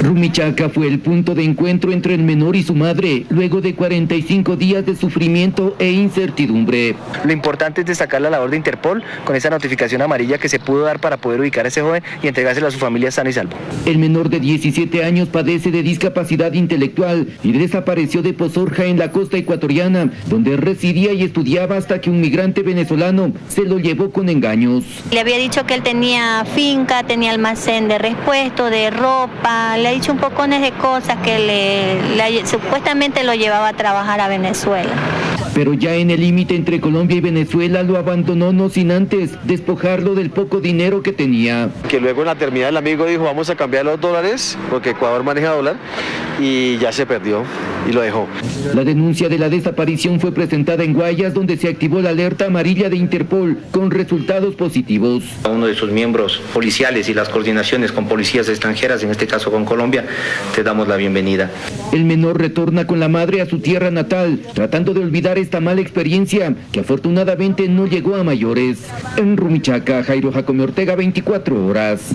Rumichaca fue el punto de encuentro entre el menor y su madre, luego de 45 días de sufrimiento e incertidumbre. Lo importante es destacar la labor de Interpol con esa notificación amarilla que se pudo dar para poder ubicar a ese joven y entregárselo a su familia sano y salvo. El menor de 17 años padece de discapacidad intelectual y desapareció de Pozorja en la costa ecuatoriana, donde residía y estudiaba hasta que un migrante venezolano se lo llevó con engaños. Le había dicho que él tenía finca, tenía almacén de repuesto, de ropa, le ha dicho un poco de cosas que le, supuestamente lo llevaba a trabajar a Venezuela. Pero ya en el límite entre Colombia y Venezuela lo abandonó no sin antes despojarlo del poco dinero que tenía. Que luego en la terminal el amigo dijo vamos a cambiar los dólares porque Ecuador maneja dólar y ya se perdió y lo dejó. La denuncia de la desaparición fue presentada en Guayas donde se activó la alerta amarilla de Interpol con resultados positivos. uno de sus miembros policiales y las coordinaciones con policías extranjeras, en este caso con Colombia, te damos la bienvenida. El menor retorna con la madre a su tierra natal, tratando de olvidar esta mala experiencia que afortunadamente no llegó a mayores. En Rumichaca, Jairo Jacome Ortega, 24 horas.